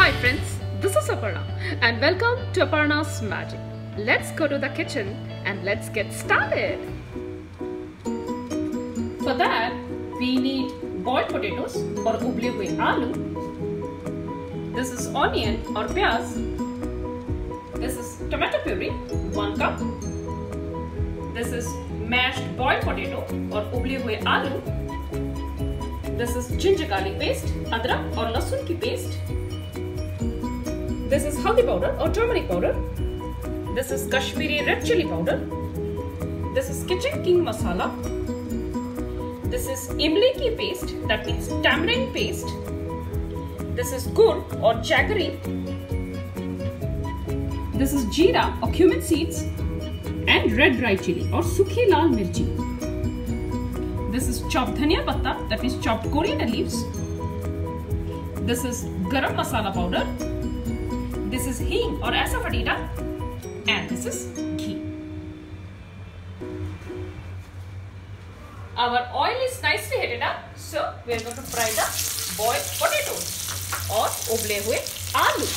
Hi friends, this is Aparna and welcome to Aparna's Magic. Let's go to the kitchen and let's get started. For that, we need boiled potatoes or uble hue aloo. This is onion or pyaz. This is tomato puree, 1 cup. This is mashed boiled potato or uble hue aloo. This is ginger garlic paste, adrak or lasun ki paste. This is haldi powder or turmeric powder. This is Kashmiri red chili powder. This is kitchen king masala. This is imli ki paste, that means tamarind paste. This is gur or jaggery. This is jeera or cumin seeds and red dry chili or sukhi lal mirchi. This is chopped dhania patta, that means chopped coriander leaves. This is garam masala powder. This is hing or asafoetida and this is ghee. Our oil is nicely heated up, so we are going to fry the boiled potatoes or uble hue aloo.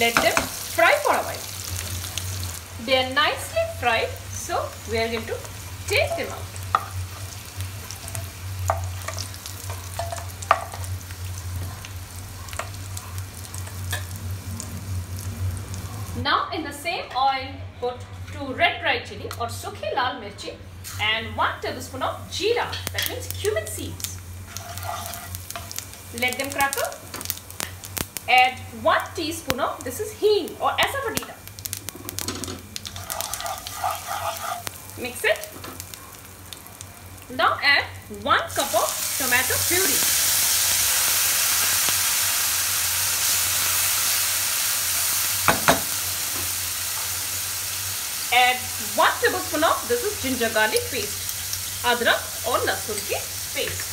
Let them fry for a while. They are nicely fried, so we are going to take them out. Now in the same oil put 2 red dry chili or sukhi lal mirchi and 1 tablespoon of jeera that means cumin seeds. Let them crackle. Add 1 teaspoon of this is hing or asafoetida. Mix it. Now add 1 cup of tomato puree. Add 1 tablespoon of this is ginger garlic paste. Adrak or lasun ki paste.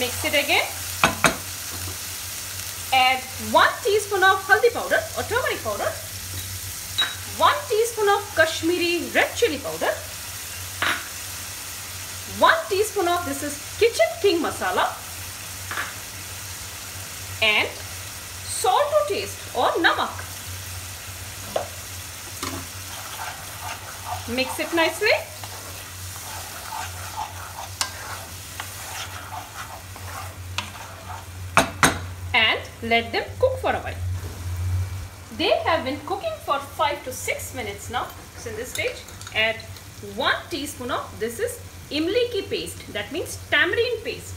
Mix it again. Add 1 teaspoon of haldi powder or turmeric powder. 1 teaspoon of kashmiri red chili powder. 1 teaspoon of this is kitchen king masala. And salt to taste or namak Mix it nicely. And let them cook for a while. They have been cooking for 5 to 6 minutes now. So in this stage, add 1 teaspoon of this is imli ki paste. That means tamarind paste.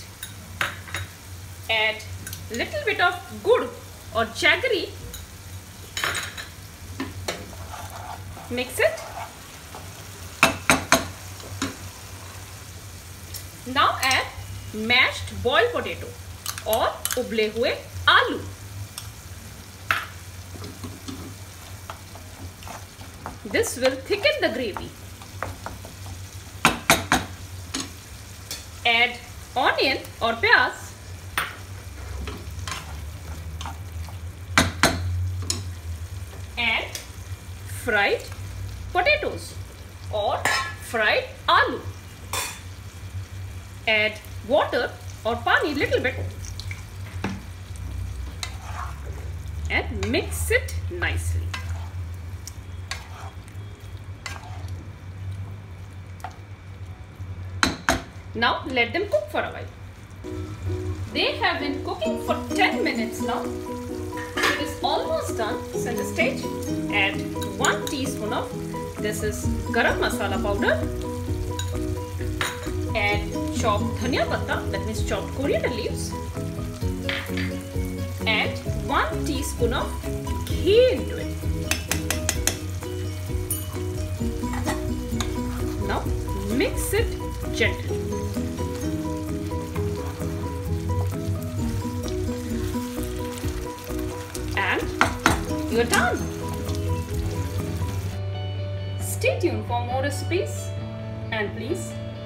Add little bit of gur or jaggery. Mix it now add mashed boil potato और उबले हुए आलू। This will thicken the gravy add onion और प्याज। Add fried potatoes और fried आलू। Add water or pani little bit and mix it nicely. Now let them cook for a while. They have been cooking for 10 minutes now. It is almost done. This stage, add 1 teaspoon of this is garam masala powder chopped dhania patta that means chopped coriander leaves and 1 teaspoon of ghee into it. Now mix it gently. And you're done. Stay tuned for more recipes. And please